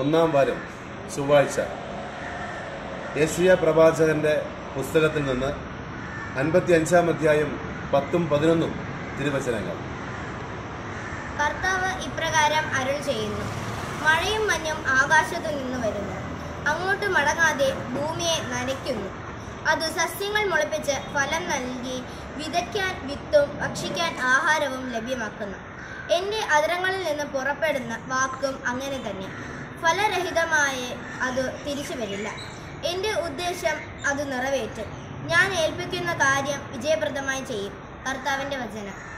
ഒന്നാം വാരം ചൊവ്വാഴ്ച ഏഷ്യ പ്രവാചകന്റെ പുസ്തകത്തിൽ നിന്ന് അൻപത്തി അഞ്ചാം അധ്യായം പത്തും പതിനൊന്നും തിരുവചനങ്ങൾ. കർത്താവ് ഇപ്രകാരം അരുൾ ചെയ്യുന്നു. മഴയും മഞ്ഞും ആകാശത്തു നിന്ന് വരുന്നു. അങ്ങോട്ട് മടങ്ങാതെ ഭൂമിയെ നനയ്ക്കുന്നു. അത് സസ്യങ്ങൾ മുളപ്പിച്ച് ഫലം നൽകി വിതയ്ക്കാൻ വിത്തും ഭക്ഷിക്കാൻ ആഹാരവും ലഭ്യമാക്കുന്നു. എന്റെ അതിരങ്ങളിൽ നിന്ന് പുറപ്പെടുന്ന വാക്കും അങ്ങനെ തന്നെ. ഫലരഹിതമായ അത് തിരിച്ചു വരില്ല. എന്റെ ഉദ്ദേശം അത് നിറവേറ്റും. ഞാൻ ഏൽപ്പിക്കുന്ന കാര്യം വിജയപ്രദമായി ചെയ്യും. കർത്താവിന്റെ വചനം.